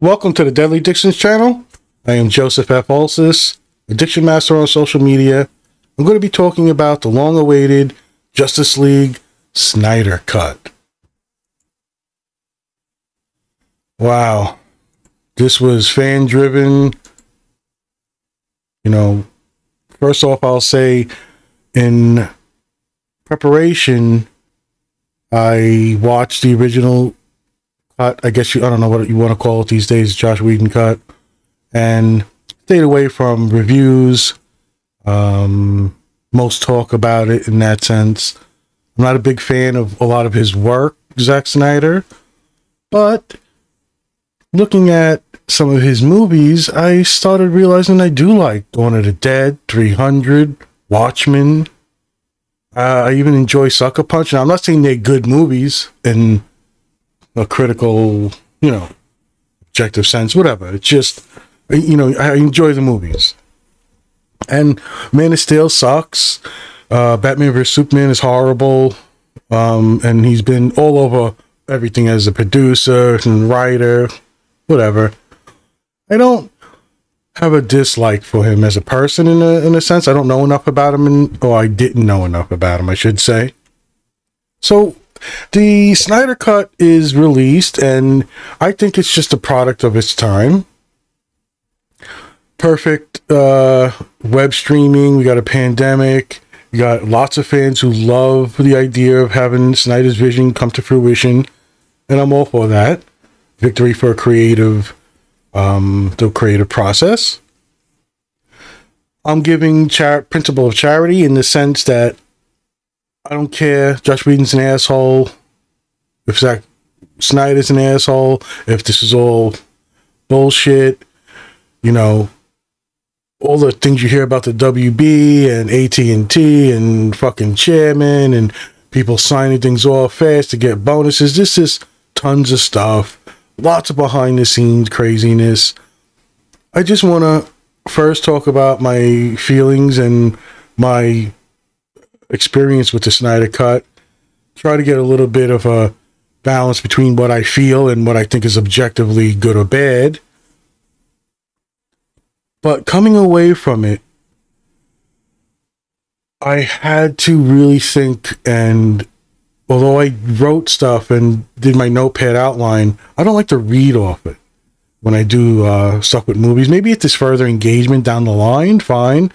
Welcome to the Deadly Addictions channel. I am Joseph F. Ulses, Addiction Master on social media. I'm going to be talking about the long awaited Justice League Snyder Cut. Wow. This was fan driven. You know, first off, I'll say in preparation, I watched the original cut. I guess you, I don't know what you want to call it these days, Josh Whedon cut, and stayed away from reviews. Um, most talk about it in that sense. I'm not a big fan of a lot of his work, Zack Snyder, but looking at some of his movies, I started realizing I do like Dawn of the Dead, 300, Watchmen. Uh, I even enjoy Sucker Punch. Now, I'm not saying they're good movies in a critical, you know, objective sense, whatever. It's just, you know, I enjoy the movies. And Man of Steel sucks. Uh, Batman vs Superman is horrible. Um, and he's been all over everything as a producer and writer, whatever. I don't have a dislike for him as a person in a in a sense. I don't know enough about him, and or I didn't know enough about him, I should say. So the Snyder Cut is released, and I think it's just a product of its time. Perfect uh, web streaming. We got a pandemic. We got lots of fans who love the idea of having Snyder's vision come to fruition, and I'm all for that. Victory for creative, um, the creative process. I'm giving char- principle of charity in the sense that I don't care. Josh Whedon's an asshole. If Zack Snyder's an asshole, if this is all bullshit, you know, all the things you hear about the WB and AT&T and fucking chairman and people signing things off fast to get bonuses. This is tons of stuff. Lots of behind the scenes craziness. I just want to first talk about my feelings and my experience with the Snyder Cut. Try to get a little bit of a balance between what I feel and what I think is objectively good or bad. But coming away from it, I had to really think and although I wrote stuff and did my notepad outline, I don't like to read off it when I do uh, stuff with movies. Maybe it's there's further engagement down the line, fine,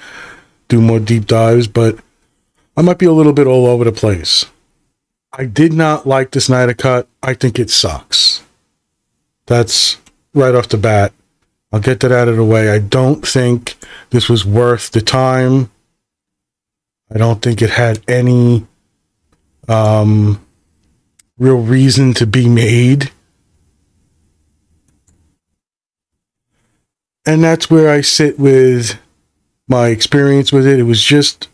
do more deep dives, but I might be a little bit all over the place. I did not like the Snyder Cut. I think it sucks. That's right off the bat. I'll get that out of the way. I don't think this was worth the time. I don't think it had any um, real reason to be made. And that's where I sit with my experience with it. It was just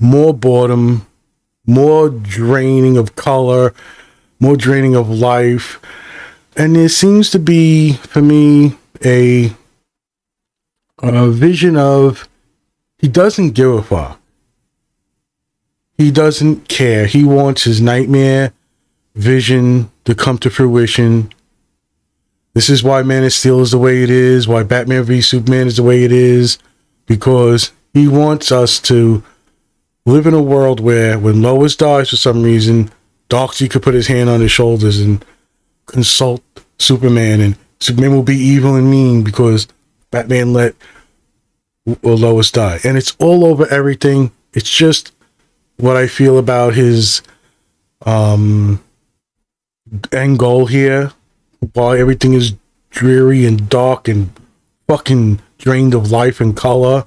more boredom, more draining of color, more draining of life. And there seems to be, for me, a, a vision of he doesn't give a fuck. He doesn't care. He wants his nightmare vision to come to fruition. This is why Man of Steel is the way it is, why Batman v Superman is the way it is, because he wants us to live in a world where when Lois dies for some reason, Darkseid could put his hand on his shoulders and consult Superman, and Superman will be evil and mean because Batman let Lois die. And it's all over everything. It's just what I feel about his um end goal here. While everything is dreary and dark and fucking drained of life and color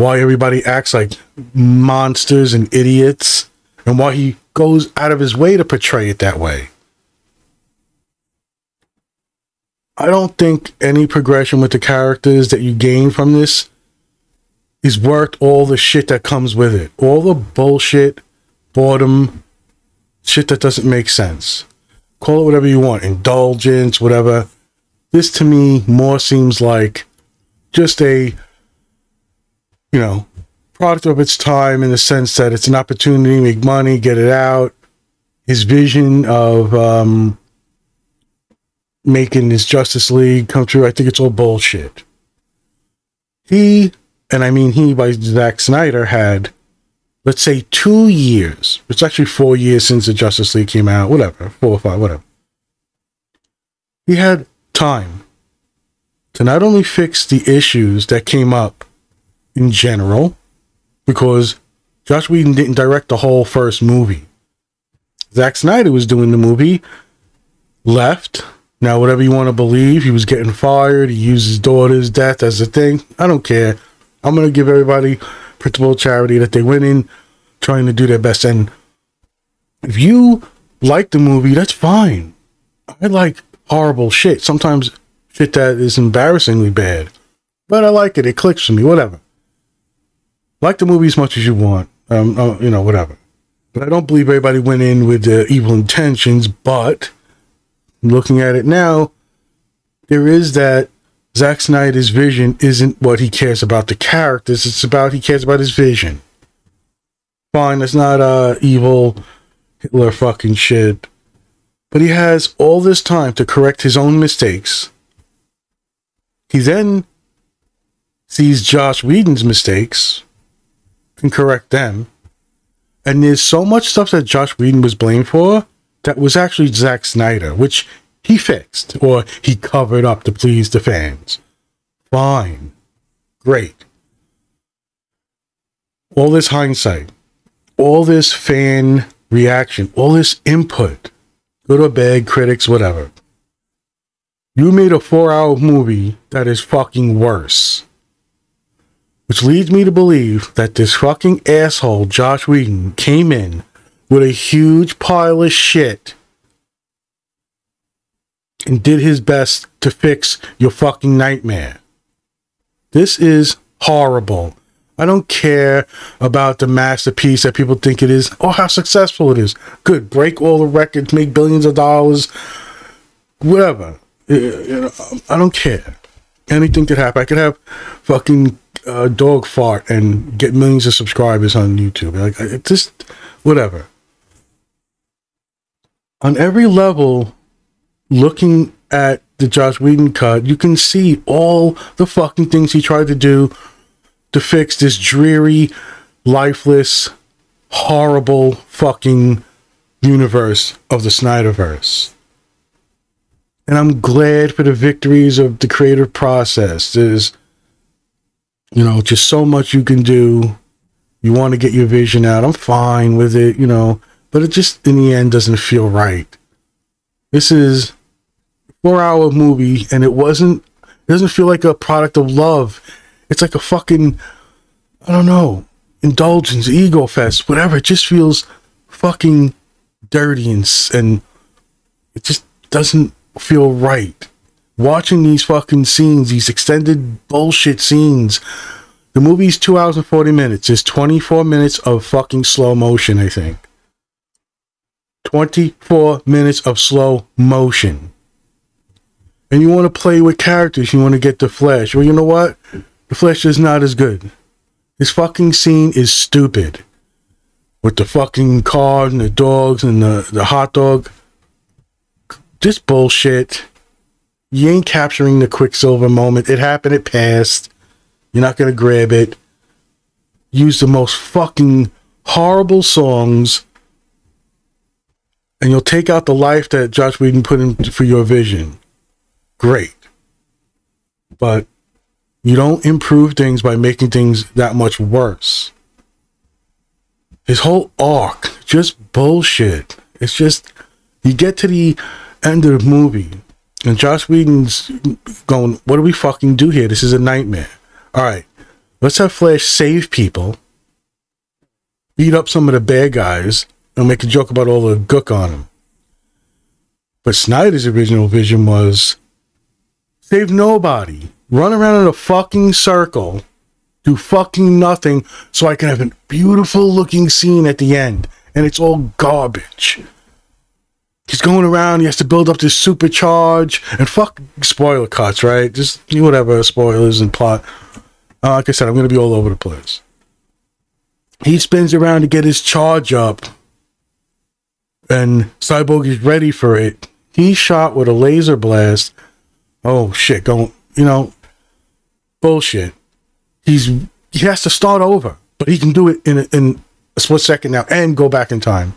why everybody acts like monsters and idiots and why he goes out of his way to portray it that way. I don't think any progression with the characters that you gain from this is worth all the shit that comes with it. All the bullshit, boredom, shit that doesn't make sense. Call it whatever you want, indulgence, whatever. This to me more seems like just a you know, product of its time in the sense that it's an opportunity to make money, get it out. His vision of um, making his Justice League come true. I think it's all bullshit. He, and I mean he by Zack Snyder, had, let's say, two years. It's actually four years since the Justice League came out, whatever, four or five, whatever. He had time to not only fix the issues that came up in general, because Josh Whedon didn't direct the whole first movie. Zack Snyder was doing the movie, left. Now, whatever you want to believe, he was getting fired. He used his daughter's death as a thing. I don't care. I'm going to give everybody principal charity that they went in trying to do their best. And if you like the movie, that's fine. I like horrible shit. Sometimes shit that is embarrassingly bad. But I like it. It clicks for me. Whatever. Like the movie as much as you want. Um, uh, you know, whatever. But I don't believe everybody went in with uh, evil intentions. But looking at it now, there is that Zack Snyder's vision isn't what he cares about the characters. It's about he cares about his vision. Fine, that's not uh evil Hitler fucking shit. But he has all this time to correct his own mistakes. He then sees Josh Whedon's mistakes and correct them. And there's so much stuff that Josh Whedon was blamed for that was actually Zack Snyder, which he fixed or he covered up to please the fans. Fine. Great. All this hindsight, all this fan reaction, all this input, good or bad, critics, whatever. You made a four hour movie that is fucking worse. Which leads me to believe that this fucking asshole, Josh Whedon, came in with a huge pile of shit and did his best to fix your fucking nightmare. This is horrible. I don't care about the masterpiece that people think it is or how successful it is. Good, break all the records, make billions of dollars, whatever. I don't care. Anything could happen. I could have fucking uh, dog fart and get millions of subscribers on YouTube. Like, it just whatever. On every level, looking at the Josh Whedon cut, you can see all the fucking things he tried to do to fix this dreary, lifeless, horrible fucking universe of the Snyderverse. And I'm glad for the victories of the creative process. There's you know, just so much you can do. You want to get your vision out. I'm fine with it, you know, but it just in the end doesn't feel right. This is four hour movie and it wasn't it doesn't feel like a product of love. It's like a fucking I don't know, indulgence, ego fest, whatever. It just feels fucking dirty and and it just doesn't feel right watching these fucking scenes, these extended bullshit scenes. The movie's two hours and 40 minutes. It's 24 minutes of fucking slow motion, I think. 24 minutes of slow motion. And you want to play with characters, you want to get the Flash. Well, you know what? The Flash is not as good. This fucking scene is stupid. With the fucking car and the dogs and the, the hot dog. Just bullshit. You ain't capturing the Quicksilver moment. It happened, it passed. You're not going to grab it. Use the most fucking horrible songs. And you'll take out the life that Josh Whedon put in for your vision. Great. But you don't improve things by making things that much worse. His whole arc, just bullshit. It's just, you get to the end of the movie and Josh Whedon's going, what do we fucking do here? This is a nightmare. All right, let's have Flash save people, beat up some of the bad guys, and make a joke about all the gook on him. But Snyder's original vision was save nobody, run around in a fucking circle, do fucking nothing, so I can have a beautiful looking scene at the end. And it's all garbage he's going around. He has to build up this supercharge and fuck spoiler cuts, right? Just whatever spoilers and plot. Uh, like I said, I'm going to be all over the place. He spins around to get his charge up, and Cyborg is ready for it. He shot with a laser blast. Oh shit, going you know bullshit. He's he has to start over, but he can do it in in a split second now and go back in time.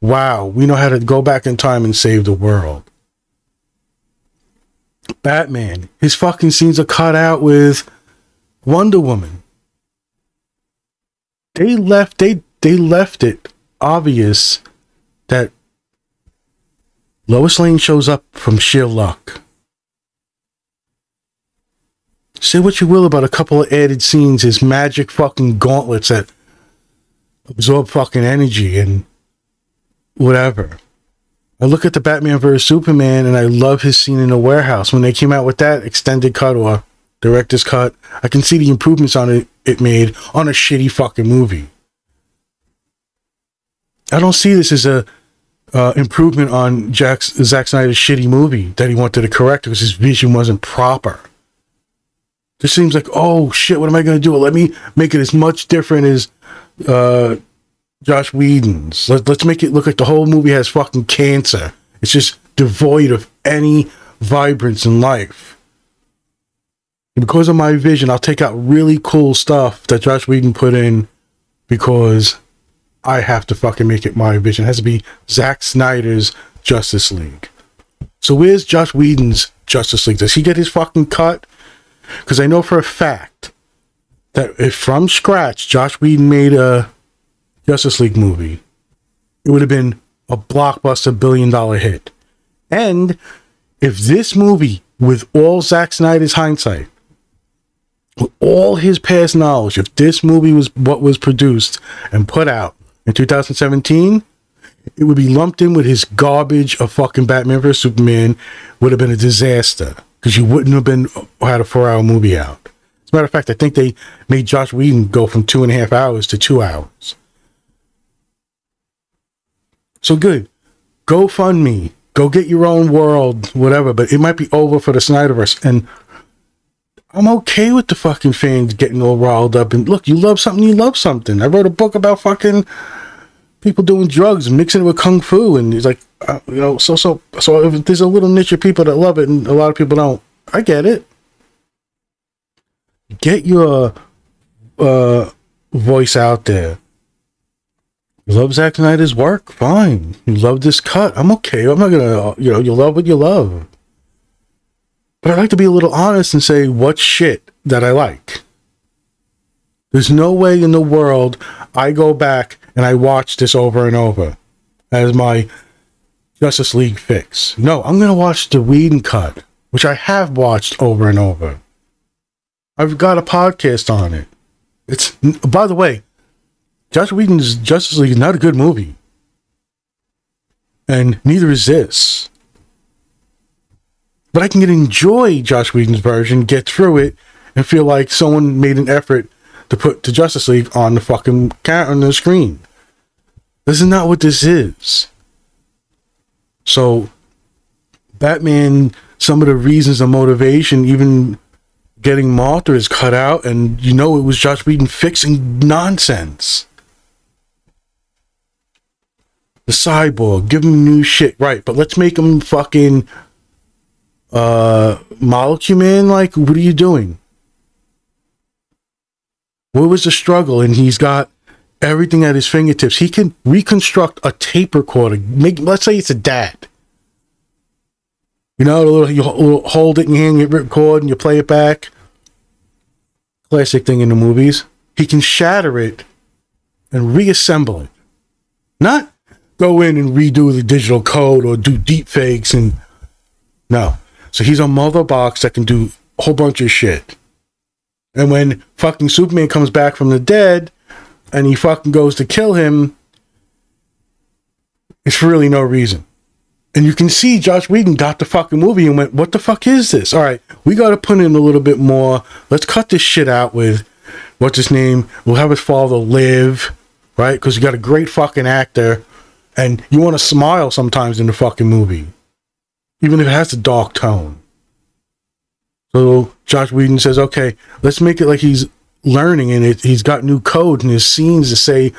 Wow, we know how to go back in time and save the world. Batman, his fucking scenes are cut out with Wonder Woman. They left they they left it obvious that Lois Lane shows up from sheer luck. Say what you will about a couple of added scenes, his magic fucking gauntlets that absorb fucking energy and whatever. I look at the Batman vs Superman and I love his scene in the warehouse. When they came out with that extended cut or director's cut, I can see the improvements on it it made on a shitty fucking movie. I don't see this as a uh, improvement on Jack's, Zack Snyder's shitty movie that he wanted to correct because his vision wasn't proper. This seems like, oh shit, what am I going to do? Let me make it as much different as uh, Josh Whedon's. Let, let's make it look like the whole movie has fucking cancer. It's just devoid of any vibrance in life. And because of my vision, I'll take out really cool stuff that Josh Whedon put in because I have to fucking make it my vision. It has to be Zack Snyder's Justice League. So where's Josh Whedon's Justice League? Does he get his fucking cut? Because I know for a fact that if from scratch Josh Whedon made a Justice League movie, it would have been a blockbuster billion dollar hit. And if this movie, with all Zack Snyder's hindsight, with all his past knowledge, if this movie was what was produced and put out in 2017, it would be lumped in with his garbage of fucking Batman vs Superman. Would have been a disaster because you wouldn't have been had a four hour movie out. As a matter of fact, I think they made Josh Whedon go from two and a half hours to two hours. So good. Go fund me. Go get your own world, whatever. But it might be over for the Snyderverse, and I'm okay with the fucking fans getting all riled up. And look, you love something, you love something. I wrote a book about fucking people doing drugs mixing it with kung fu, and he's like, uh, you know, so so so. If there's a little niche of people that love it, and a lot of people don't, I get it. Get your uh, voice out there. Love Zack Snyder's work, fine. You love this cut, I'm okay. I'm not gonna, you know, you love what you love. But I'd like to be a little honest and say what shit that I like. There's no way in the world I go back and I watch this over and over as my Justice League fix. No, I'm going to watch the Whedon cut, which I have watched over and over. I've got a podcast on it. It's, by the way, Josh Whedon's Justice League is not a good movie. And neither is this but I can get enjoy Josh Whedon's version, get through it, and feel like someone made an effort to put the Justice League on the fucking cat on the screen. This is not what this is. So, Batman, some of the reasons and motivation, even getting Martha is cut out, and you know it was Josh Whedon fixing nonsense. The cyborg, give him new shit, right? But let's make him fucking uh molecule man like what are you doing? What was the struggle? And he's got everything at his fingertips. He can reconstruct a tape recorder. Make let's say it's a dad. you know little, you hold it in your hand you record and you play it back. Classic thing in the movies. He can shatter it and reassemble it. Not go in and redo the digital code or do deep fakes and no so he's a mother box that can do a whole bunch of shit. And when fucking Superman comes back from the dead and he fucking goes to kill him, it's for really no reason. And you can see Josh Whedon got the fucking movie and went, what the fuck is this? All right, we got to put in a little bit more. Let's cut this shit out with, what's his name? We'll have his father live, right? Because you got a great fucking actor and you want to smile sometimes in the fucking movie even if it has a dark tone. So Josh Whedon says, okay, let's make it like he's learning and it, he's got new code and his scenes to say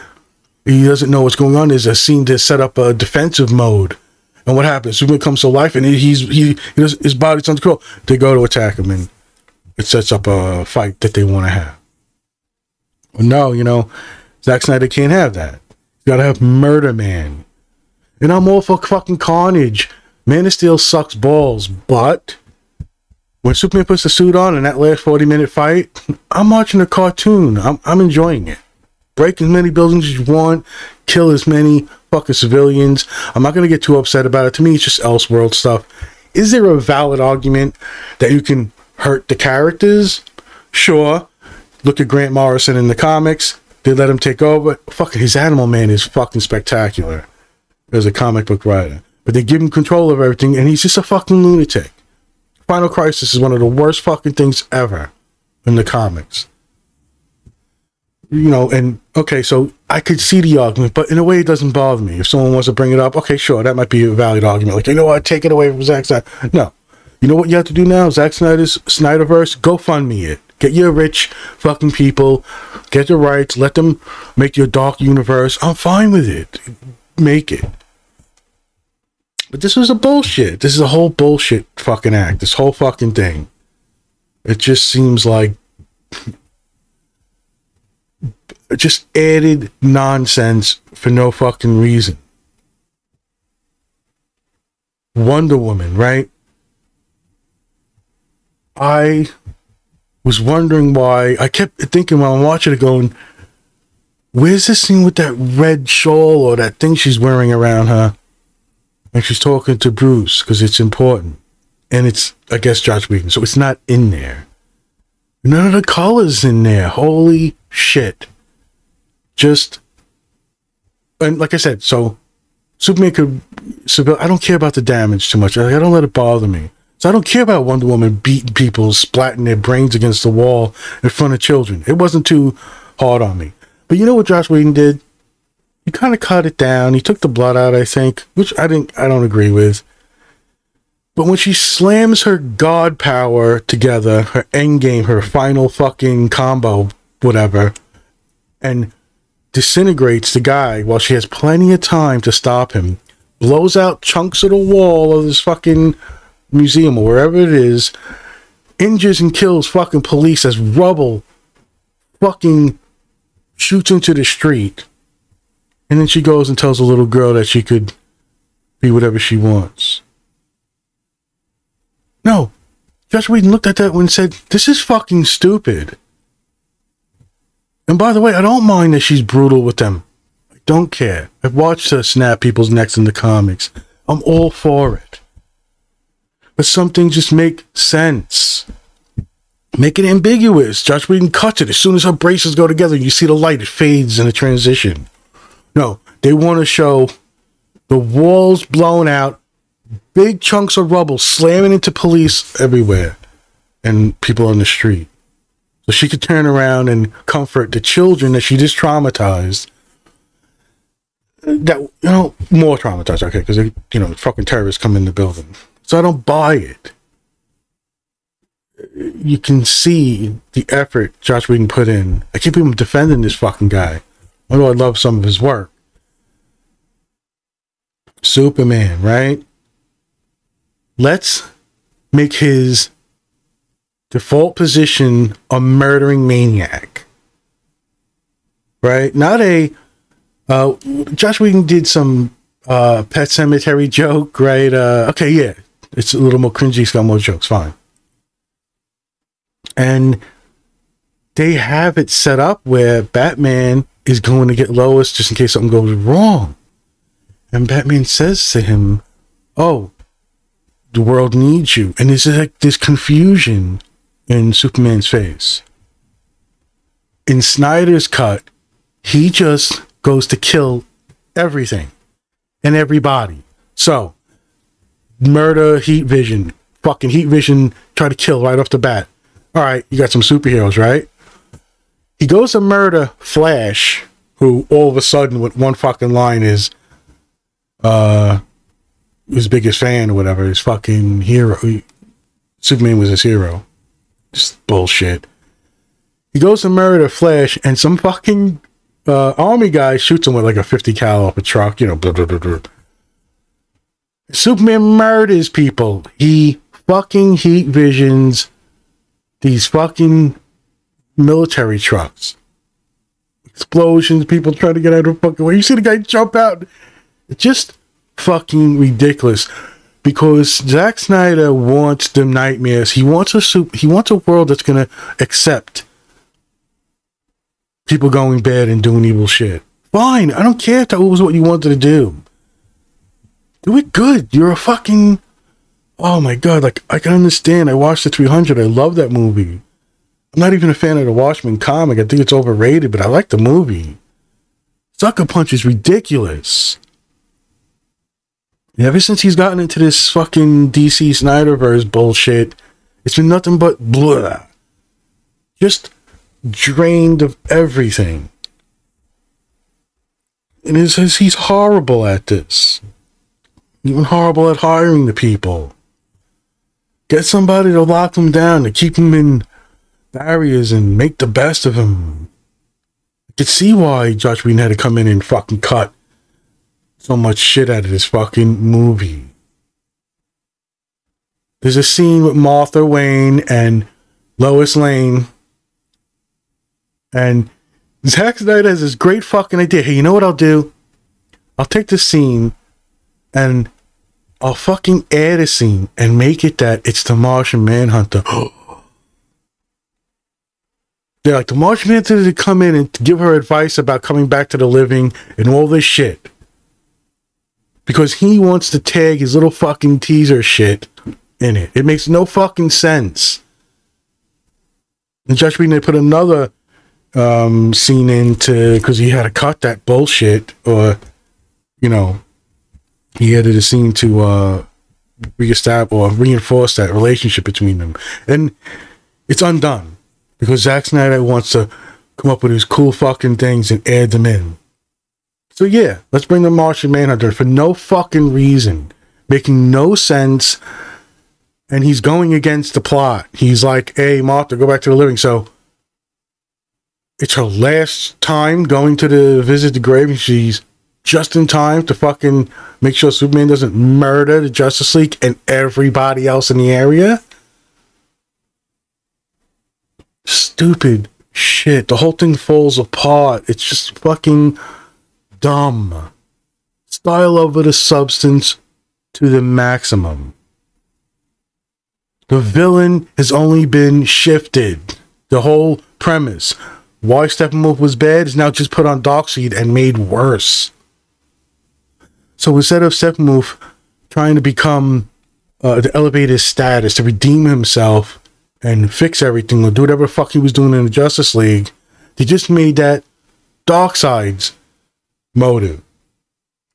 he doesn't know what's going on. There's a scene to set up a defensive mode. And what happens? Superman comes to life, and he's he, he does, his body's under control. They go to attack him, and it sets up a fight that they want to have. No, you know, Zack Snyder can't have that. You gotta have Murder Man. And I'm all for fucking carnage. Man of Steel sucks balls, but when Superman puts the suit on in that last 40 minute fight, I'm watching a cartoon. I'm, I'm enjoying it. Break as many buildings as you want, kill as many fucking civilians. I'm not gonna get too upset about it. To me, it's just Elseworld stuff. Is there a valid argument that you can hurt the characters? Sure. Look at Grant Morrison in the comics. They let him take over. Fucking his Animal Man is fucking spectacular as a comic book writer. But they give him control of everything, and he's just a fucking lunatic. Final Crisis is one of the worst fucking things ever in the comics. You know, and okay, so I could see the argument, but in a way, it doesn't bother me. If someone wants to bring it up, okay, sure, that might be a valid argument. Like, you know what, take it away from Zack Snyder. No, you know what you have to do now? Zack Snyder's Snyderverse, go fund me it. Get your rich fucking people, get the rights, let them make your dark universe. I'm fine with it. Make it. But this was a bullshit. This is a whole bullshit fucking act. This whole fucking thing. It just seems like just added nonsense for no fucking reason. Wonder Woman, right? I was wondering why. I kept thinking while I'm watching it, going, "Where's this scene with that red shawl or that thing she's wearing around her?" And she's talking to Bruce because it's important, and it's I guess Josh Whedon, so it's not in there. None of the colors in there. Holy shit! Just and like I said, so Superman could. I don't care about the damage too much. I don't let it bother me. So I don't care about Wonder Woman beating people, splatting their brains against the wall in front of children. It wasn't too hard on me. But you know what Josh Whedon did? He kind of cut it down. He took the blood out, I think, which I didn't. I don't agree with. But when she slams her god power together, her end game, her final fucking combo, whatever, and disintegrates the guy while she has plenty of time to stop him, blows out chunks of the wall of this fucking museum or wherever it is, injures and kills fucking police as rubble fucking shoots into the street. And then she goes and tells a little girl that she could be whatever she wants. No. Josh Whedon looked at that one and said, This is fucking stupid. And by the way, I don't mind that she's brutal with them. I don't care. I've watched her snap people's necks in the comics. I'm all for it but some things just make sense. Make it ambiguous. Josh Whedon cuts it. As soon as her braces go together, you see the light, it fades in the transition. No, they want to show the walls blown out, big chunks of rubble slamming into police everywhere, and people on the street. So she could turn around and comfort the children that she just traumatized. That, you know, more traumatized, okay, because, you know, fucking terrorists come in the building. So I don't buy it. You can see the effort Josh Whedon put in. I keep him defending this fucking guy. Although I love some of his work. Superman, right? Let's make his default position a murdering maniac. Right? Not a uh Josh Whedon did some uh pet cemetery joke, right? Uh okay, yeah. It's a little more cringy, it's got more jokes, fine. And they have it set up where Batman is going to get Lois just in case something goes wrong. And Batman says to him, Oh, the world needs you. And there's like this confusion in Superman's face. In Snyder's cut, he just goes to kill everything and everybody. So murder heat vision. Fucking heat vision try to kill right off the bat. All right, you got some superheroes, right? He goes to murder Flash, who all of a sudden with one fucking line is uh his biggest fan or whatever, his fucking hero. Superman was his hero. Just bullshit. He goes to murder Flash and some fucking uh, army guy shoots him with like a 50 cal off a truck, you know, blah, blah, blah, blah. Superman murders people. He fucking heat visions these fucking military trucks. Explosions, people trying to get out of fucking way. You see the guy jump out. It's just fucking ridiculous. Because Zack Snyder wants them nightmares. He wants a soup. He wants a world that's gonna accept people going bad and doing evil shit. Fine, I don't care if that was what you wanted to do. Do it good. You're a fucking. Oh my god! Like I can understand. I watched the 300. I love that movie. I'm not even a fan of the Watchmen comic. I think it's overrated, but I like the movie. Sucker Punch is ridiculous. ever since he's gotten into this fucking DC Snyderverse bullshit, it's been nothing but blah. Just drained of everything. And he says he's horrible at this. Even horrible at hiring the people. Get somebody to lock them down, to keep them in barriers and make the best of them. I could see why Josh Whedon had to come in and fucking cut so much shit out of this fucking movie. There's a scene with Martha Wayne and Lois Lane and Zack Snyder has this great fucking idea. Hey, you know what I'll do? I'll take this scene and I'll fucking add a scene and make it that it's the Martian Manhunter. They're like, the Martian Manhunter to come in and give her advice about coming back to the living and all this shit. Because he wants to tag his little fucking teaser shit in it. It makes no fucking sense. And Josh Whedon they put another um, scene into because he had to cut that bullshit, or you know, he added a scene to uh, reestablish or reinforce that relationship between them, and it's undone because Zack Snyder wants to come up with these cool fucking things and add them in. So yeah, let's bring the Martian Manhunter for no fucking reason, making no sense. And he's going against the plot. He's like, "Hey, Martha, go back to the living." So it's her last time going to the visit the grave and she's just in time to fucking make sure Superman doesn't murder the Justice League and everybody else in the area. Stupid shit. The whole thing falls apart. It's just fucking dumb. Style over the substance to the maximum. The villain has only been shifted. The whole premise why Steppenwolf was bad is now just put on Darkseid and made worse. So instead of Steppenwolf trying to become uh, to elevate his status, to redeem himself and fix everything, or do whatever fuck he was doing in the Justice League, they just made that Darkseid's motive.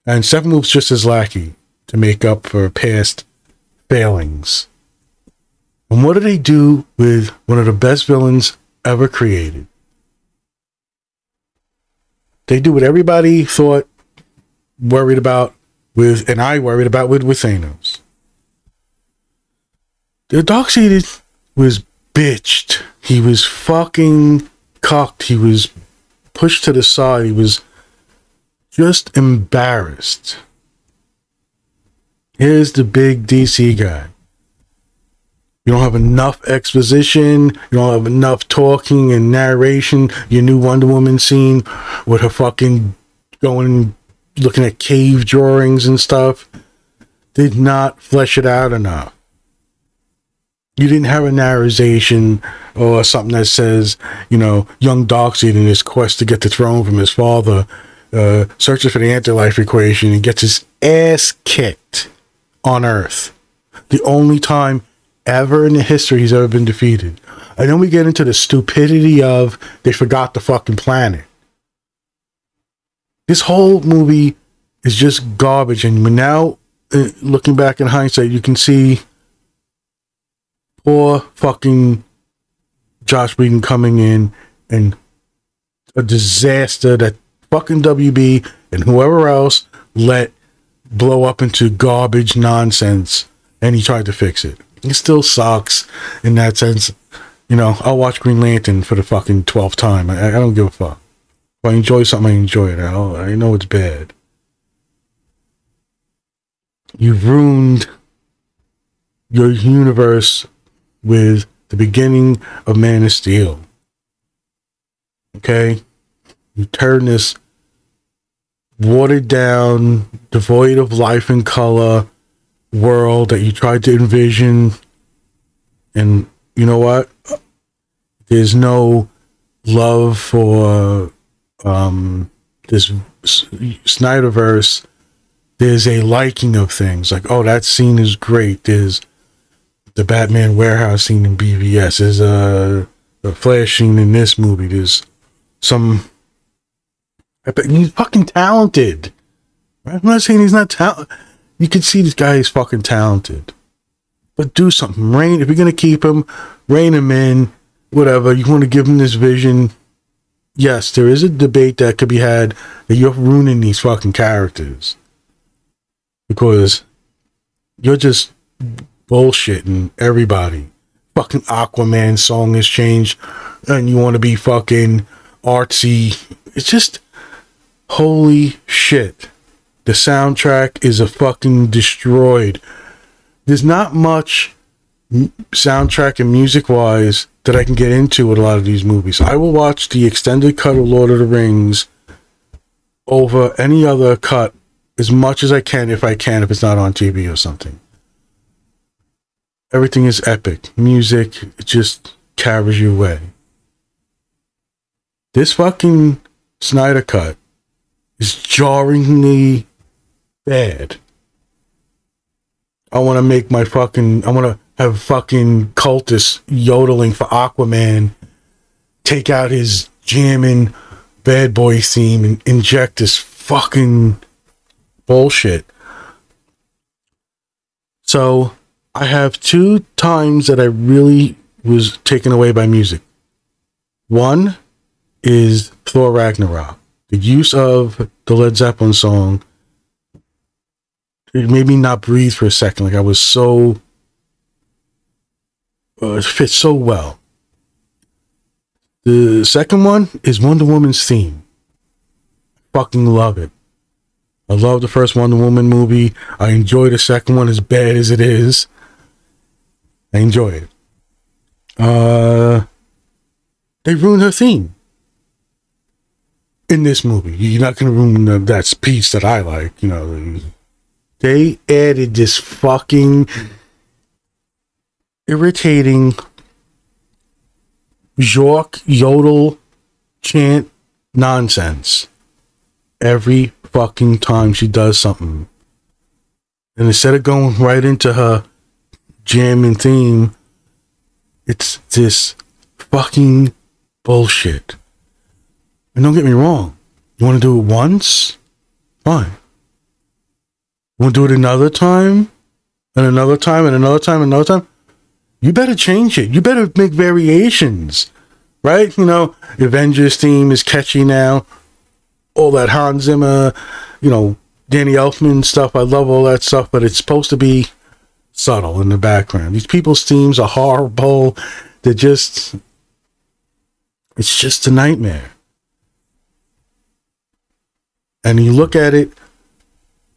And Steppenwolf's just as lackey to make up for past failings. And what do they do with one of the best villains ever created? They do what everybody thought worried about with, and I worried about with, with Thanos. The Darkseid was bitched. He was fucking cocked. He was pushed to the side. He was just embarrassed. Here's the big DC guy. You don't have enough exposition. You don't have enough talking and narration. Your new Wonder Woman scene with her fucking going, looking at cave drawings and stuff did not flesh it out enough. You didn't have a narration or something that says, you know, young Darkseid in his quest to get the throne from his father uh, searches for the anti-life equation and gets his ass kicked on Earth. The only time ever in the history he's ever been defeated. And then we get into the stupidity of they forgot the fucking planet. This whole movie is just garbage. And now, uh, looking back in hindsight, you can see poor fucking Josh Whedon coming in and a disaster that fucking WB and whoever else let blow up into garbage nonsense. And he tried to fix it. It still sucks in that sense. You know, I'll watch Green Lantern for the fucking 12th time. I, I don't give a fuck. If I enjoy something, I enjoy it. I, I know it's bad. you've ruined your universe with the beginning of Man of Steel. Okay? You turn this watered down, devoid of life and color world that you tried to envision. And you know what? There's no love for um, this Snyderverse. There's a liking of things like, oh, that scene is great. There's the Batman warehouse scene in BVS. There's a, a Flash scene in this movie. There's some he's fucking talented. I'm not saying he's not talented. You can see this guy is fucking talented. But do something. Rein, if you're going to keep him, rein him in, whatever. You want to give him this vision. Yes, there is a debate that could be had that you're ruining these fucking characters. Because you're just bullshitting everybody. Fucking Aquaman song has changed and you want to be fucking artsy. It's just Holy shit. The soundtrack is a fucking destroyed. There's not much soundtrack and music wise that I can get into with a lot of these movies. I will watch the extended cut of Lord of the Rings over any other cut as much as I can if I can, if it's not on TV or something. Everything is epic. Music, it just carries you away. This fucking Snyder cut is jarringly bad. I want to make my fucking. I want to have fucking cultists yodeling for Aquaman. Take out his jamming bad boy theme and inject this fucking bullshit. So I have two times that I really was taken away by music. One is Thor Ragnarok the use of the Led Zeppelin song it made me not breathe for a second. Like I was so uh, it fits so well. The second one is Wonder Woman's theme. Fucking love it. I love the first Wonder Woman movie. I enjoy the second one as bad as it is. I enjoy it. Uh, they ruined her theme in this movie. You're not going to ruin that piece that I like. You know, they added this fucking irritating York yodel chant nonsense every fucking time she does something. And instead of going right into her jamming theme, it's this fucking bullshit. And don't get me wrong, you want to do it once? Fine. You want to do it another time? And another time, and another time, and another time? You better change it. You better make variations. Right? You know, Avengers theme is catchy now. All that Hans Zimmer, you know, Danny Elfman stuff. I love all that stuff, but it's supposed to be subtle in the background. These people's themes are horrible. They're just, it's just a nightmare and you look at it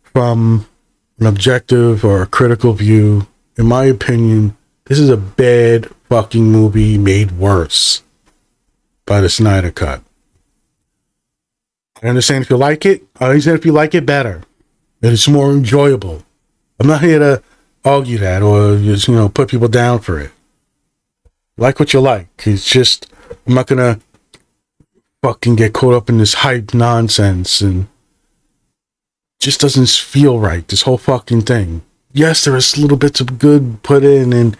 from an objective or a critical view, in my opinion, this is a bad fucking movie made worse by the Snyder Cut. I understand if you like it. I understand if you like it better. That it's more enjoyable. I'm not here to argue that or just, you know, put people down for it. Like what you like. It's just, I'm not going to fucking get caught up in this hype nonsense and just doesn't feel right. This whole fucking thing. Yes, there is little bits of good put in, and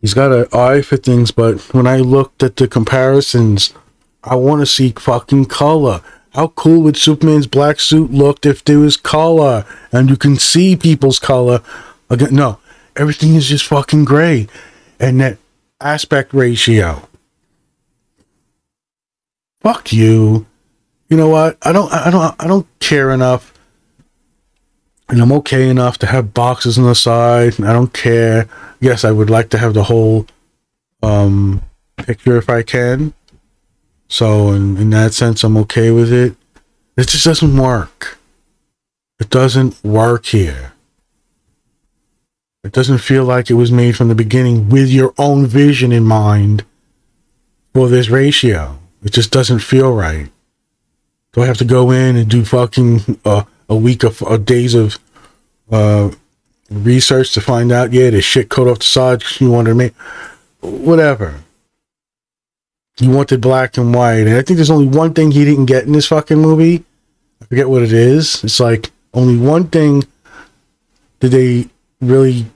he's got an eye for things. But when I looked at the comparisons, I want to see fucking color. How cool would Superman's black suit look if there was color and you can see people's color? Again, no, everything is just fucking gray, and that aspect ratio. Fuck you you know what? I don't, I don't, I don't care enough, and I'm okay enough to have boxes on the side. I don't care. Yes, I would like to have the whole um, picture if I can. So, in, in that sense, I'm okay with it. It just doesn't work. It doesn't work here. It doesn't feel like it was made from the beginning with your own vision in mind for this ratio. It just doesn't feel right. Do I have to go in and do fucking uh, a week of uh, days of uh, research to find out? Yeah, the shit cut off the side you wanted to make. Whatever. You wanted black and white. And I think there's only one thing he didn't get in this fucking movie. I forget what it is. It's like only one thing did they really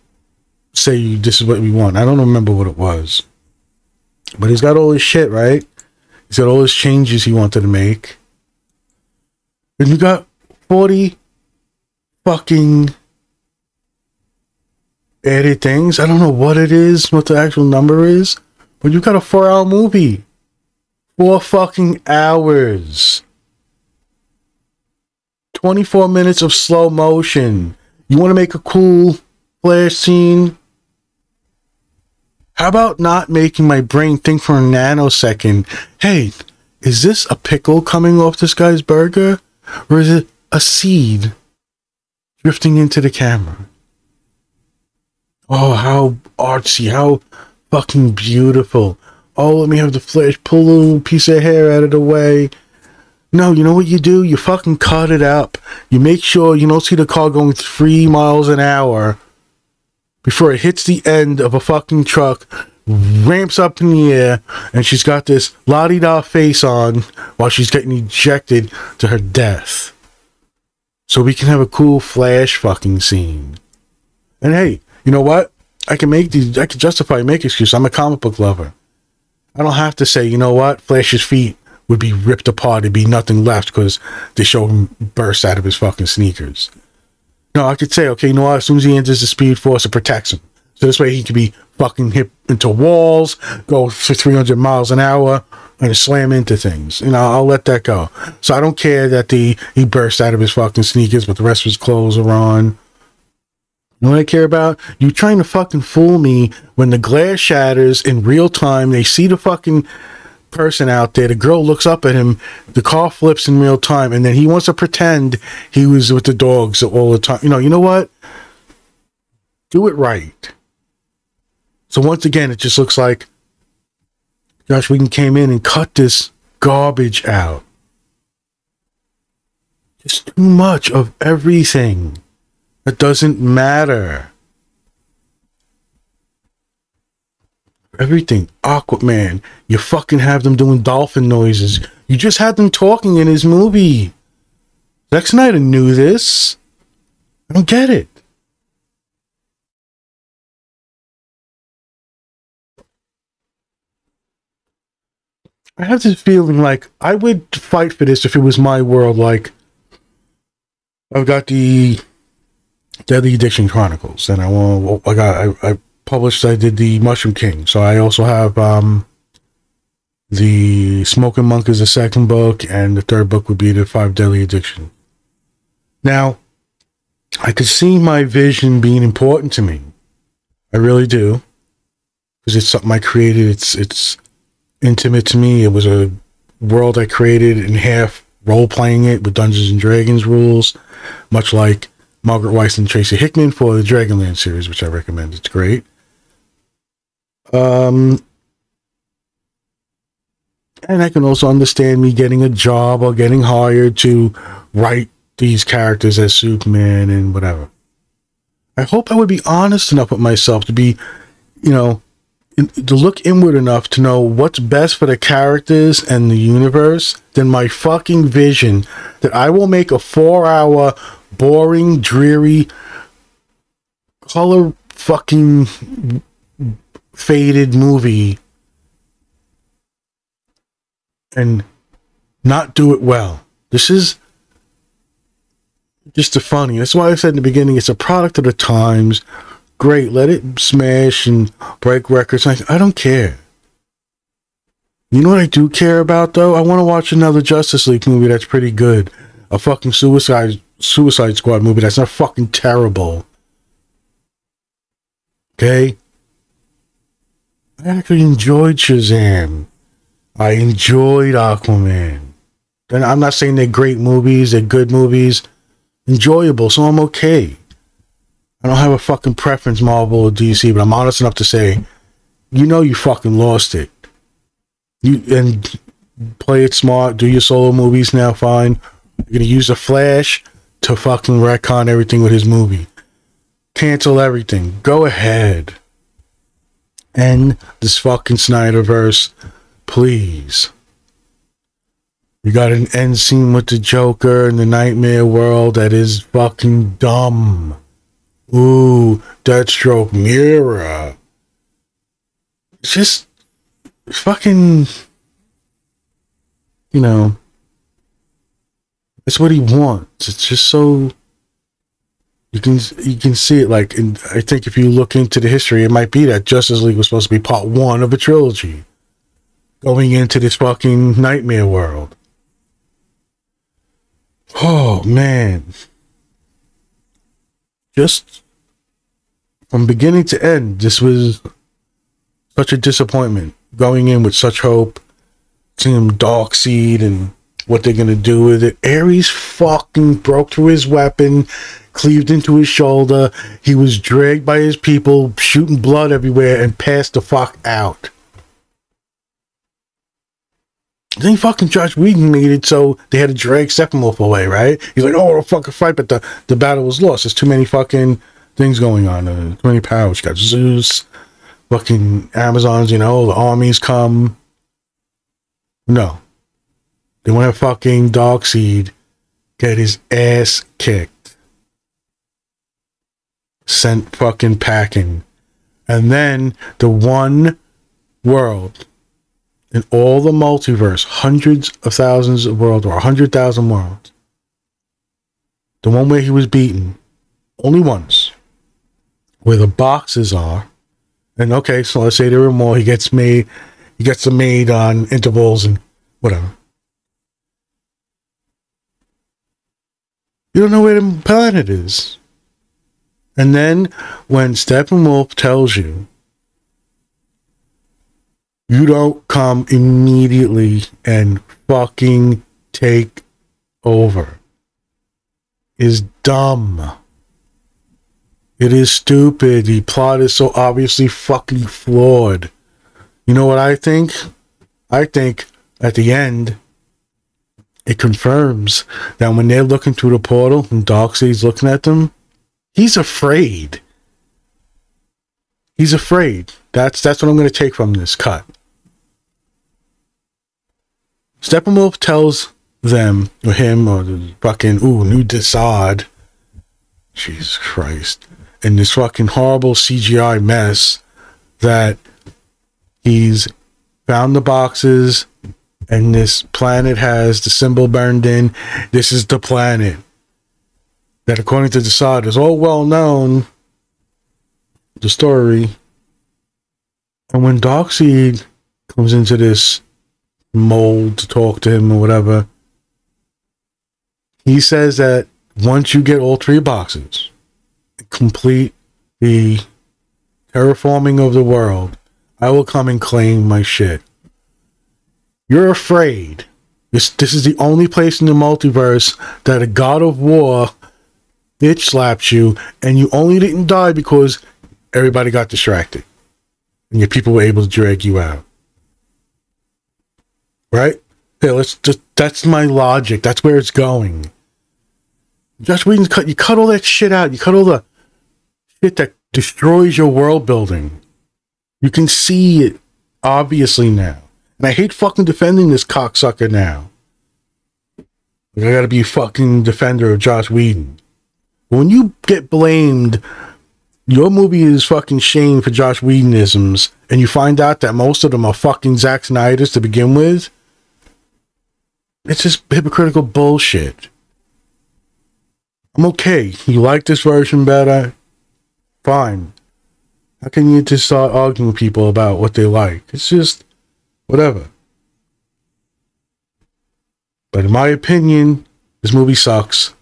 say this is what we want. I don't remember what it was. But he's got all his shit, right? He's got all his changes he wanted to make. And you got 40 fucking added things. I don't know what it is, what the actual number is, but you got a four hour movie. Four fucking hours. 24 minutes of slow motion. You want to make a cool flash scene? How about not making my brain think for a nanosecond, hey, is this a pickle coming off this guy's burger? Or is it a seed drifting into the camera? Oh, how artsy, how fucking beautiful. Oh, let me have the flash, pull a little piece of hair out of the way. No, you know what you do? You fucking cut it up. You make sure you don't see the car going three miles an hour before it hits the end of a fucking truck, ramps up in the air, and she's got this la di da face on while she's getting ejected to her death. So we can have a cool flash fucking scene. And hey, you know what? I can make these, I can justify make excuse. I'm a comic book lover. I don't have to say, you know what, Flash's feet would be ripped apart. There'd be nothing left because they show him burst out of his fucking sneakers. No, I could say, okay, you know what, as soon as he enters the speed force, it protects him. So this way he can be fucking hit into walls, go for 300 miles an hour, and slam into things. You know, I'll let that go. So I don't care that the he burst out of his fucking sneakers, but the rest of his clothes are on. You know what I care about? You trying to fucking fool me when the glass shatters in real time. They see the fucking person out there. The girl looks up at him. The car flips in real time, and then he wants to pretend he was with the dogs all the time. You know, you know what? Do it right. So once again, it just looks like Josh Whedon came in and cut this garbage out. Just too much of everything that doesn't matter. Everything. Aquaman. You fucking have them doing dolphin noises. You just had them talking in his movie. Zack Snyder knew this. I don't get it. I have this feeling like I would fight for this if it was my world. Like, I've got the Deadly Addiction Chronicles, and I want. I got. I, I published. I did the Mushroom King, so I also have um the Smoking Monk is the second book, and the third book would be the Five Deadly Addiction. Now, I could see my vision being important to me. I really do, because it's something I created. It's it's intimate to me. It was a world I created in half role playing it with Dungeons and Dragons rules, much like Margaret Weis and Tracy Hickman for the Dragonlance series, which I recommend. It's great. Um, and I can also understand me getting a job or getting hired to write these characters as Superman and whatever. I hope I would be honest enough with myself to be, you know, to look inward enough to know what's best for the characters and the universe than my fucking vision that I will make a four hour boring, dreary, color fucking faded movie and not do it well. This is just the funny. That's why I said in the beginning it's a product of the times great. Let it smash and break records. I, I don't care. You know what I do care about though? I want to watch another Justice League movie that's pretty good. A fucking Suicide Suicide Squad movie that's not fucking terrible. Okay? I actually enjoyed Shazam. I enjoyed Aquaman. And I'm not saying they're great movies, they're good movies. enjoyable, so I'm okay. I don't have a fucking preference, Marvel or DC, but I'm honest enough to say, you know, you fucking lost it. You and play it smart. Do your solo movies now. Fine. You're gonna use the Flash to fucking retcon everything with his movie. Cancel everything. Go ahead. End this fucking Snyderverse, please. You got an end scene with the Joker in the Nightmare World that is fucking dumb. Ooh, Deathstroke. It's just fucking, you know, it's what he wants. It's just so you can you can see it like and I think if you look into the history, it might be that Justice League was supposed to be part one of a trilogy. Going into this fucking nightmare world. Oh man. Just from beginning to end, this was such a disappointment. Going in with such hope, seeing him Darkseid and what they're gonna do with it. Ares fucking broke through his weapon, cleaved into his shoulder. He was dragged by his people, shooting blood everywhere, and passed the fuck out. Then fucking Josh Whedon made it so they had to drag Steppenwolf away, right? He's like, oh, we'll fucking fight, but the, the battle was lost. There's too many fucking things going on. Uh, too many powers. You got Zeus, fucking Amazons, you know, the armies come. No. They want to fucking Darkseid get his ass kicked. Sent fucking packing. And then the one world in all the multiverse, hundreds of thousands of worlds, or a hundred thousand worlds. The one where he was beaten, only once, where the boxes are. And okay, so let's say there were more. He gets made, he gets them made on intervals and whatever. You don't know where the planet is. And then when Steppenwolf tells you you don't come immediately and fucking take over is dumb. It is stupid. The plot is so obviously fucking flawed. You know what I think? I think at the end, it confirms that when they're looking through the portal and Darkseid's looking at them, he's afraid. He's afraid. That's that's what I'm going to take from this cut. Steppenwolf tells them or him or the fucking ooh new Desaad. Jesus Christ! In this fucking horrible CGI mess that he's found the boxes and this planet has the symbol burned in. This is the planet that, according to the Desaad, is all well known. The story and when Darkseid comes into this mold to talk to him or whatever, he says that once you get all three boxes, complete the terraforming of the world, I will come and claim my shit. You're afraid. This this is the only place in the multiverse that a god of war bitch slapped you, and you only didn't die because everybody got distracted and your people were able to drag you out. Right? Yeah, let's just that's my logic. That's where it's going. Josh Whedon cut you cut all that shit out. You cut all the shit that destroys your world building. You can see it obviously now. And I hate fucking defending this cocksucker now. Like I gotta be a fucking defender of Josh Whedon. When you get blamed your movie is fucking shame for Josh Whedonisms, and you find out that most of them are fucking Zack Snyder's to begin with, it's just hypocritical bullshit. I'm okay. You like this version better? Fine. How can you just start arguing with people about what they like? It's just whatever. But in my opinion, this movie sucks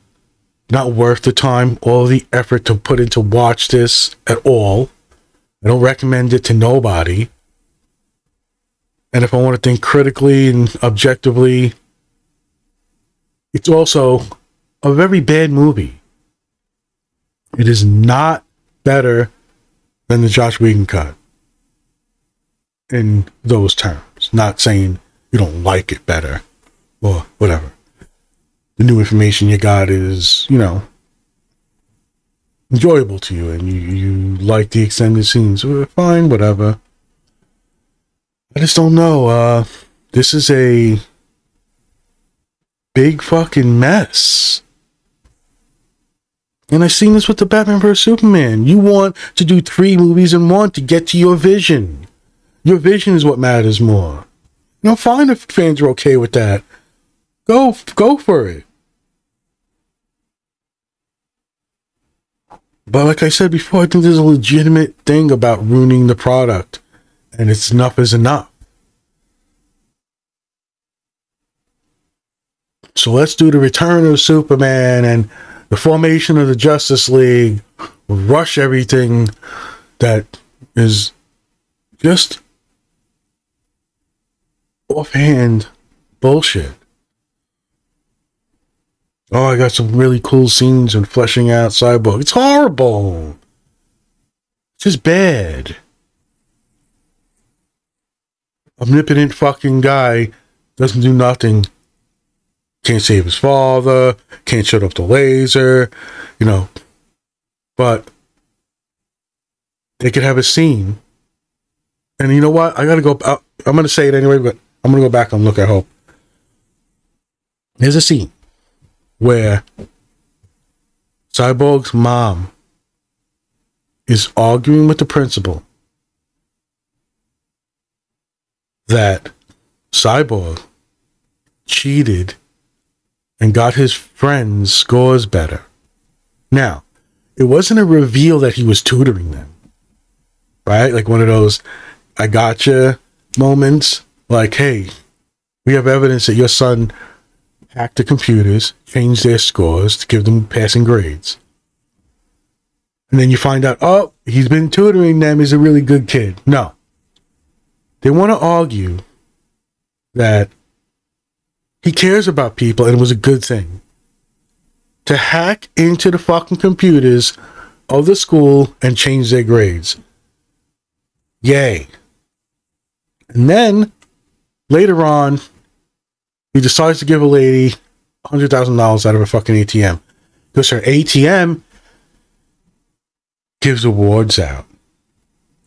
not worth the time or the effort to put into watch this at all. I don't recommend it to nobody. And if I want to think critically and objectively, it's also a very bad movie. It is not better than the Josh Whedon cut in those terms. Not saying you don't like it better or whatever. The new information you got is, you know, enjoyable to you and you, you like the extended scenes. Fine, whatever. I just don't know. Uh, this is a big fucking mess. And I've seen this with the Batman vs. Superman. You want to do three movies in one to get to your vision. Your vision is what matters more. Know, fine if fans are okay with that. Go, go for it. But like I said before, I think there's a legitimate thing about ruining the product, and it's enough is enough. So let's do the return of Superman and the formation of the Justice League. Rush everything that is just offhand bullshit. Oh, I got some really cool scenes and fleshing out Cyborg. It's horrible. It's just bad. Omnipotent fucking guy doesn't do nothing. Can't save his father. Can't shut off the laser. You know. But they could have a scene. And you know what? I gotta go. Uh, I'm gonna say it anyway, but I'm gonna go back and look at Hope. There's a scene where Cyborg's mom is arguing with the principal that Cyborg cheated and got his friends' scores better. Now, it wasn't a reveal that he was tutoring them, right? Like one of those I gotcha moments. Like, hey, we have evidence that your son hacked the computers, changed their scores to give them passing grades. And then you find out, oh, he's been tutoring them, he's a really good kid. No. They want to argue that he cares about people and it was a good thing. To hack into the fucking computers of the school and change their grades. Yay. And then later on, he decides to give a lady $100,000 out of a fucking ATM because her ATM gives awards out.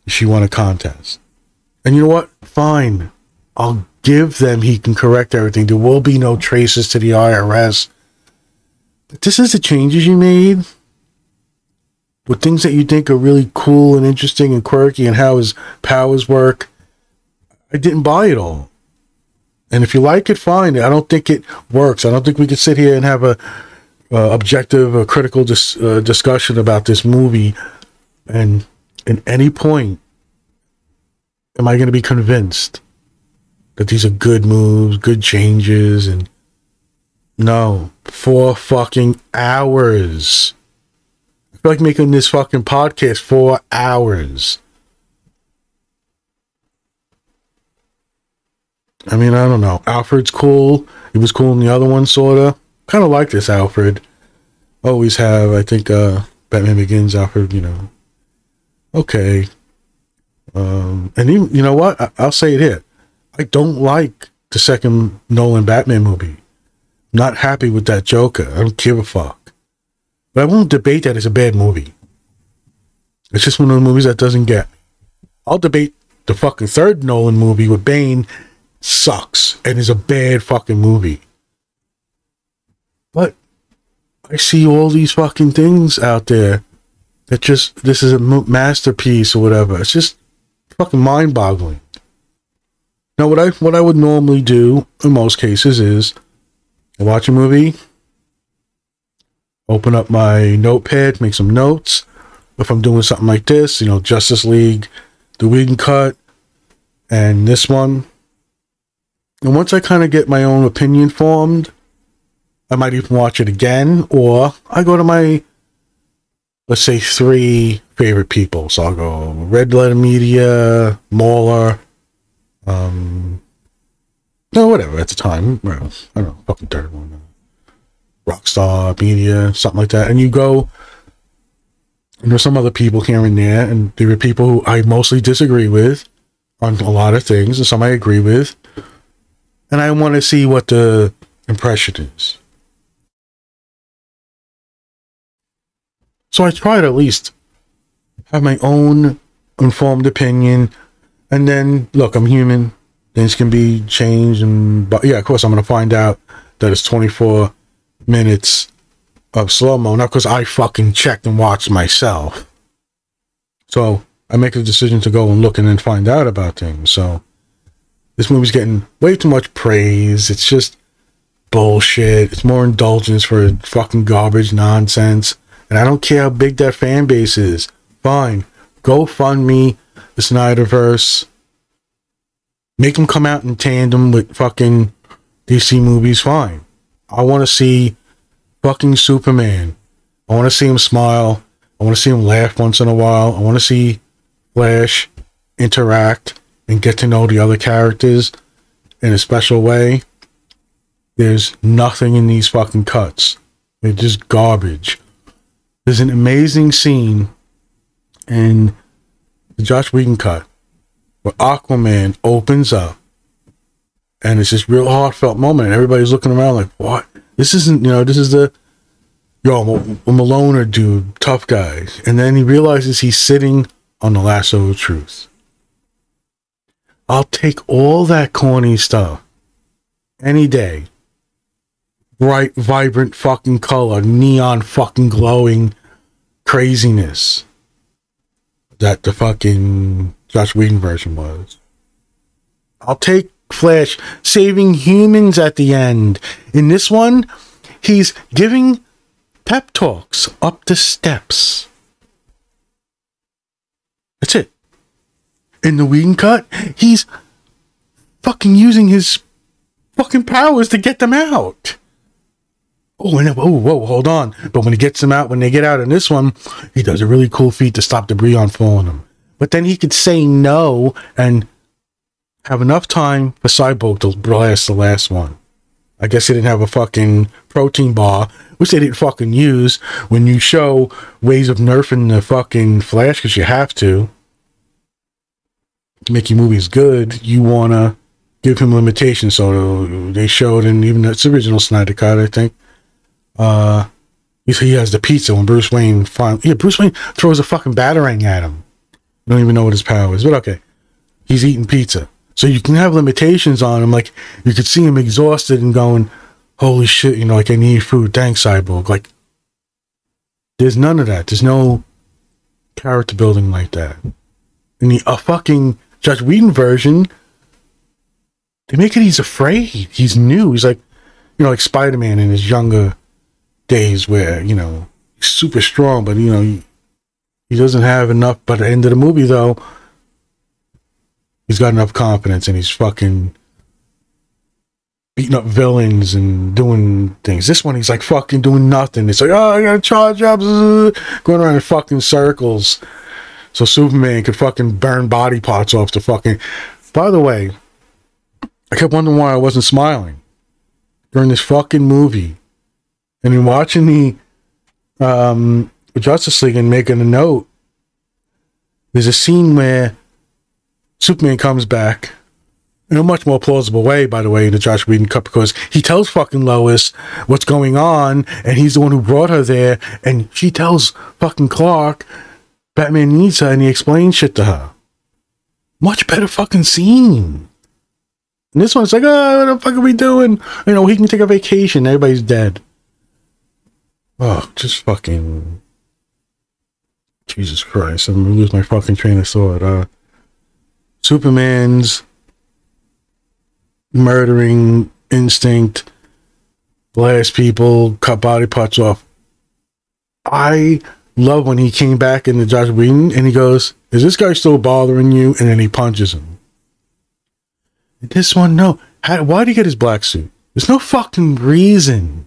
She won a contest. And you know what? Fine. I'll give them, he can correct everything. There will be no traces to the IRS. But this is the changes you made with things that you think are really cool and interesting and quirky and how his powers work. I didn't buy it all. And if you like it, fine. I don't think it works. I don't think we can sit here and have a uh, objective, or critical dis- uh, discussion about this movie. And at any point, am I going to be convinced that these are good moves, good changes, and no, four fucking hours. I feel like making this fucking podcast four hours. I mean, I don't know. Alfred's cool. He was cool in the other one, sorta. Kind of like this Alfred. Always have. I think uh Batman Begins Alfred. You know. Okay. Um, and even, you know what? I, I'll say it here. I don't like the second Nolan Batman movie. Not happy with that Joker. I don't give a fuck. But I won't debate that it's a bad movie. It's just one of the movies that doesn't get. I'll debate the fucking third Nolan movie with Bane sucks and is a bad fucking movie. But I see all these fucking things out there that just this is a masterpiece or whatever. It's just fucking mind-boggling. Now, what I what I would normally do in most cases is I watch a movie, open up my notepad, make some notes. If I'm doing something like this, you know, Justice League, the Whedon cut, and this one, and once I kind of get my own opinion formed, I might even watch it again, or I go to my, let's say, three favorite people. So I'll go Red Letter Media, Mauler, um, no, whatever. At the time, I don't know, fucking one. Rockstar Media, something like that, and you go. And there's some other people here and there, and there are people who I mostly disagree with on a lot of things, and some I agree with. And I want to see what the impression is. So I try to at least have my own informed opinion. And then, look, I'm human. Things can be changed. And, but yeah, of course, I'm going to find out that it's 24 minutes of slow mo. Not because I fucking checked and watched myself. So I make a decision to go and look and then find out about things. So this movie's getting way too much praise. It's just bullshit. It's more indulgence for fucking garbage nonsense. And I don't care how big that fan base is. Fine. Go fund me the Snyderverse. Make them come out in tandem with fucking DC movies. Fine. I want to see fucking Superman. I want to see him smile. I want to see him laugh once in a while. I want to see Flash interact and get to know the other characters in a special way. There's nothing in these fucking cuts. They're just garbage. There's an amazing scene in the Josh Whedon cut where Aquaman opens up and it's this real heartfelt moment and everybody's looking around like, what? This isn't, you know, this is the yo, a loner dude, tough guy. And then he realizes he's sitting on the lasso of truth. I'll take all that corny stuff any day. Bright, vibrant fucking color, neon fucking glowing craziness that the fucking Josh Whedon version was. I'll take Flash saving humans at the end. In this one, he's giving pep talks up the steps. That's it. In the Whedon cut, he's fucking using his fucking powers to get them out. Oh, and oh, whoa, hold on. But when he gets them out, when they get out in this one, he does a really cool feat to stop debris on falling them. But then he could say no and have enough time for Cyborg to blast the last one. I guess he didn't have a fucking protein bar, which they didn't fucking use when you show ways of nerfing the fucking Flash because you have to. To make your movies good, you want to give him limitations. So they showed in even its original Snyder Cut, I think. Uh, he has the pizza when Bruce Wayne finally. Yeah, Bruce Wayne throws a fucking batarang at him. I don't even know what his power is, but okay. He's eating pizza. So you can have limitations on him. Like, you could see him exhausted and going, holy shit, you know, like, I need food. Thanks, Cyborg. Like, there's none of that. There's no character building like that. In the a fucking Josh Whedon version, they make it he's afraid. He's new. He's like, you know, like Spider Man in his younger days where, you know, he's super strong, but, you know, he, doesn't have enough. By the end of the movie, though, he's got enough confidence and he's fucking beating up villains and doing things. This one, he's like fucking doing nothing. It's like, oh, I gotta charge up, going around in fucking circles. So Superman could fucking burn body parts off the fucking. By the way, I kept wondering why I wasn't smiling during this fucking movie. And in watching the um, Justice League and making a note, there's a scene where Superman comes back in a much more plausible way, by the way, in the Josh Whedon cut because he tells fucking Lois what's going on, and he's the one who brought her there, and she tells fucking Clark Batman needs her, and he explains shit to her. Much better fucking scene. And this one's like, oh, what the fuck are we doing? You know, he can take a vacation. Everybody's dead. Oh, just fucking. Jesus Christ. I'm gonna lose my fucking train of thought. Uh, Superman's murdering instinct, blast people, cut body parts off. I love when he came back in the Josh Whedon and he goes, Is this guy still bothering you? And then he punches him. This one, no. How, why did he get his black suit? There's no fucking reason.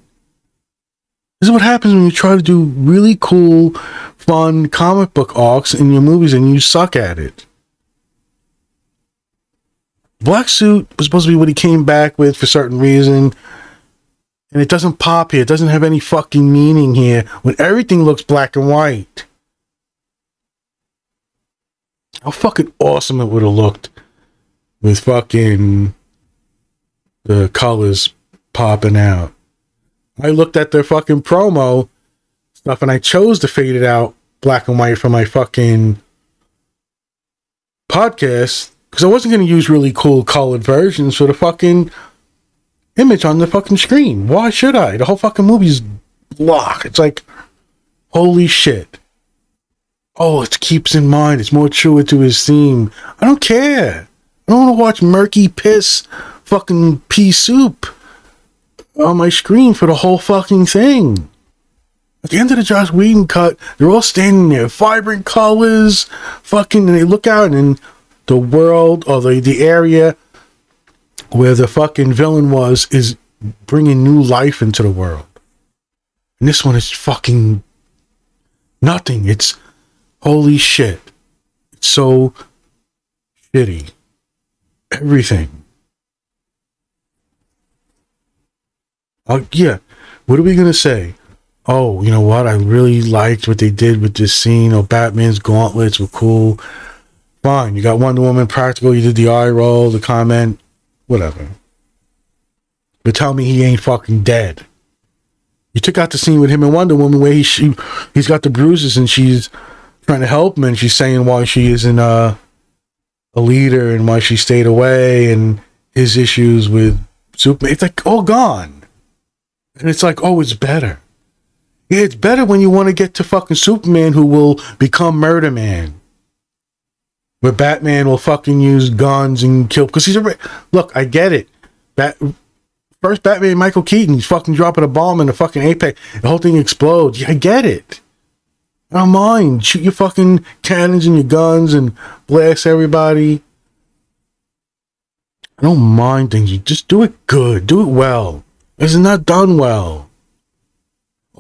This is what happens when you try to do really cool, fun comic book arcs in your movies and you suck at it. Black suit was supposed to be what he came back with for certain reason. And it doesn't pop here. It doesn't have any fucking meaning here when everything looks black and white. How fucking awesome it would have looked with fucking the colors popping out. I looked at their fucking promo stuff and I chose to fade it out black and white for my fucking podcast because I wasn't going to use really cool colored versions for the fucking image on the fucking screen. Why should I? The whole fucking movie's block. It's like, holy shit. Oh, it keeps in mind. It's more true to his theme. I don't care. I don't want to watch murky piss fucking pea soup on my screen for the whole fucking thing. At the end of the Joss Whedon cut, they're all standing there, vibrant colors, fucking, and they look out and the world or the, the area where the fucking villain was is bringing new life into the world. And this one is fucking nothing. It's holy shit. It's so shitty. Everything. Oh, yeah. What are we going to say? Oh, you know what? I really liked what they did with this scene. Oh, Batman's gauntlets were cool. Fine. You got Wonder Woman practical. You did the eye roll, the comment, whatever. But tell me he ain't fucking dead. You took out the scene with him and Wonder Woman where he she, he's got the bruises and she's trying to help him and she's saying why she isn't a, a leader and why she stayed away and his issues with Superman. It's like all gone. And it's like, oh, it's better. Yeah, it's better when you want to get to fucking Superman who will become Murder Man. Where Batman will fucking use guns and kill because he's a look, I get it. Bat first Batman Michael Keaton, he's fucking dropping a bomb in the fucking apex. The whole thing explodes. Yeah, I get it. I don't mind. Shoot your fucking cannons and your guns and blast everybody. I don't mind things. You just do it good. Do it well. It's not done well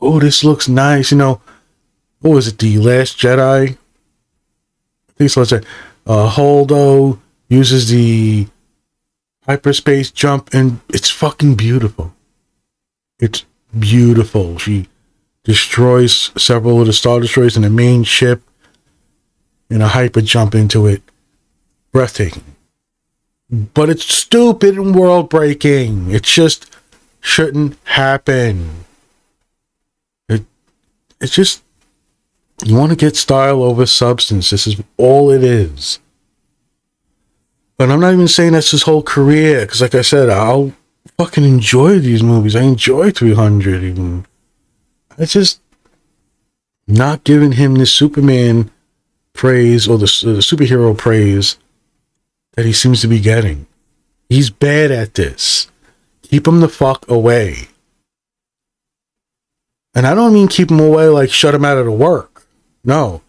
oh, this looks nice. You know, what was it? The Last Jedi? I think so. Uh, Holdo uses the hyperspace jump, and it's fucking beautiful. It's beautiful. She destroys several of the Star Destroyers in the main ship and a hyper jump into it. Breathtaking. But it's stupid and world breaking. It's just shouldn't happen It, it's just you want to get style over substance. This is all it is. But I'm not even saying that's his whole career, because like I said, I'll fucking enjoy these movies. I enjoy 300 even. It's just not giving him the Superman praise or the, the superhero praise that he seems to be getting. He's bad at this. Keep him the fuck away. And I don't mean keep him away like shut him out of the work. No.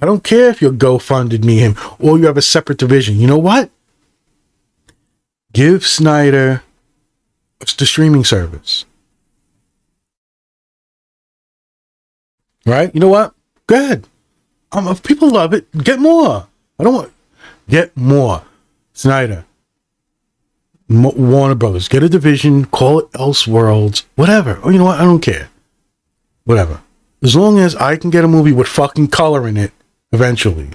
I don't care if you're GoFunded me him or you have a separate division. You know what? Give Snyder the streaming service. Right? You know what? Good. Um, if people love it, get more. I don't want get more. Snyder, Warner Brothers, get a division, call it Elseworlds, whatever. Or you know what? I don't care whatever. As long as I can get a movie with fucking color in it eventually,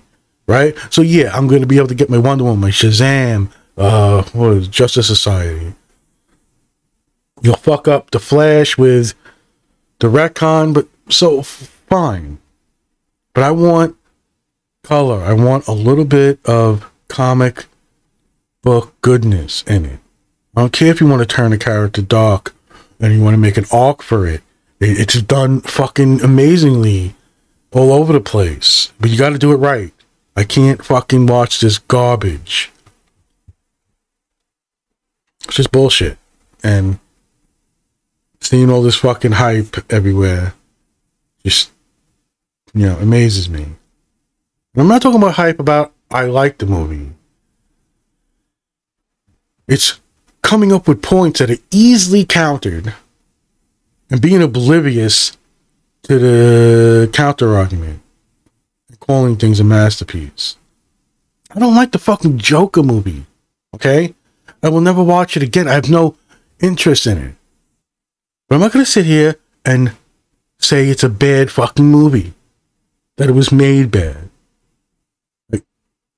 right? So yeah, I'm going to be able to get my Wonder Woman, my Shazam, uh, what is Justice Society. You'll fuck up the Flash with the retcon, but so fine. But I want color. I want a little bit of comic book goodness in it. I don't care if you want to turn a character dark and you want to make an arc for it. It's done fucking amazingly all over the place. But you got to do it right. I can't fucking watch this garbage. It's just bullshit. And seeing all this fucking hype everywhere just, you know, amazes me. And I'm not talking about hype about I like the movie. It's coming up with points that are easily countered and being oblivious to the counter argument and calling things a masterpiece. I don't like the fucking Joker movie. Okay? I will never watch it again. I have no interest in it. But I'm not going to sit here and say it's a bad fucking movie, that it was made bad. Like,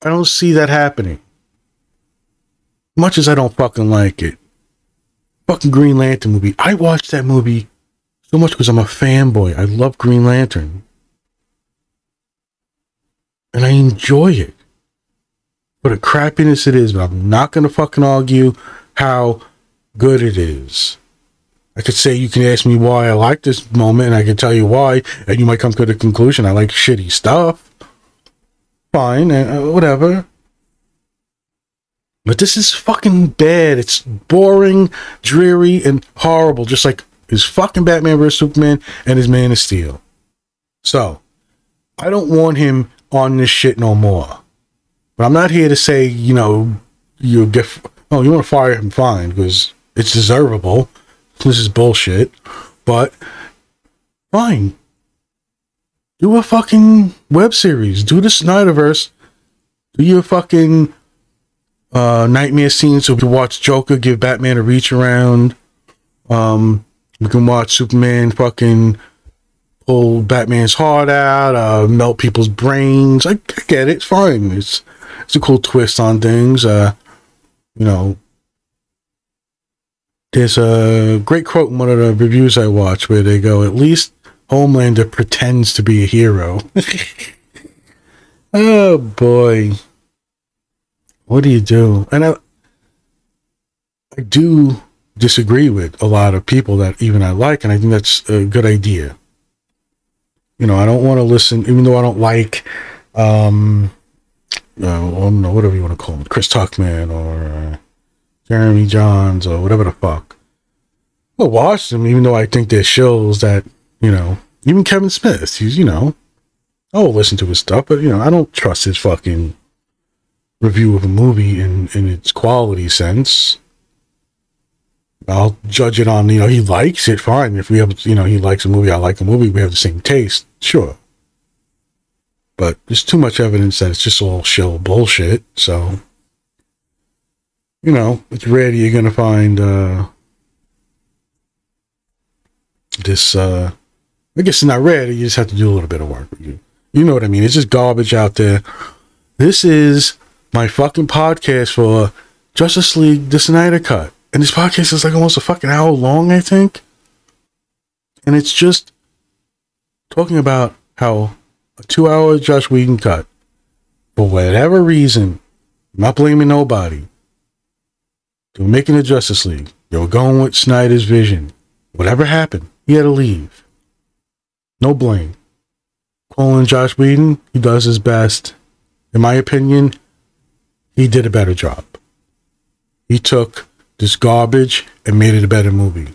I don't see that happening. Much as I don't fucking like it. Fucking Green Lantern movie. I watched that movie so much because I'm a fanboy. I love Green Lantern. And I enjoy it. What a crappiness it is, but I'm not going to fucking argue how good it is. I could say you can ask me why I like this moment, and I can tell you why, and you might come to the conclusion I like shitty stuff. Fine, uh, whatever. But this is fucking bad. It's boring, dreary, and horrible, just like his fucking Batman vs Superman and his Man of Steel. So, I don't want him on this shit no more. But I'm not here to say, you know, you get. Oh, you want to fire him? Fine, because it's deservable. This is bullshit. But fine. Do a fucking web series. Do the Snyderverse. Do your fucking uh, nightmare scenes so we can watch Joker give Batman a reach around. Um, we can watch Superman fucking pull Batman's heart out, uh, melt people's brains. I, I get it. It's fine. It's it's a cool twist on things. Uh, you know, there's a great quote in one of the reviews I watch where they go, "At least Homelander pretends to be a hero." oh boy, what do you do? And I, I do disagree with a lot of people that even I like, and I think that's a good idea. You know, I don't want to listen, even though I don't like, um, uh, I don't know, whatever you want to call him, Chris Stuckmann or uh, Jeremy Jahns or whatever the fuck. I'll watch them, even though I think there's shows that, you know, even Kevin Smith, he's, you know, I'll listen to his stuff, but, you know, I don't trust his fucking review of a movie in, in its quality sense. I'll judge it on, you know, he likes it, fine. If we have, you know, he likes a movie, I like a movie, we have the same taste, sure. But there's too much evidence that it's just all shell bullshit, so, you know, it's rare you're going to find, uh, this, uh, I guess it's not rare, you just have to do a little bit of work. You, you know what I mean? It's just garbage out there. This is my fucking podcast for Justice League, the Snyder Cut. And this podcast is like almost a fucking hour long, I think. And it's just talking about how a two hour Josh Whedon cut, for whatever reason, I'm not blaming nobody. They were making the Justice League. They were going with Snyder's vision. Whatever happened, he had to leave. No blame. Calling Josh Whedon, he does his best. In my opinion, he did a better job. He took this garbage and made it a better movie.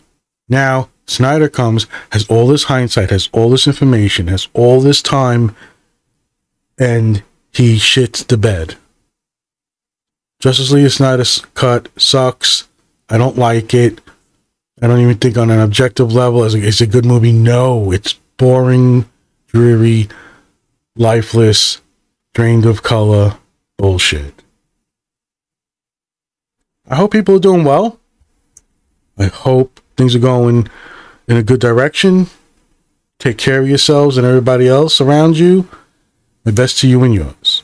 Now, Snyder comes, has all this hindsight, has all this information, has all this time, and he shits the bed. Justice League Snyder's cut sucks. I don't like it. I don't even think on an objective level is it's a good movie. No, it's boring, dreary, lifeless, drained of color bullshit. I hope people are doing well. I hope things are going in a good direction. Take care of yourselves and everybody else around you. My best to you and yours.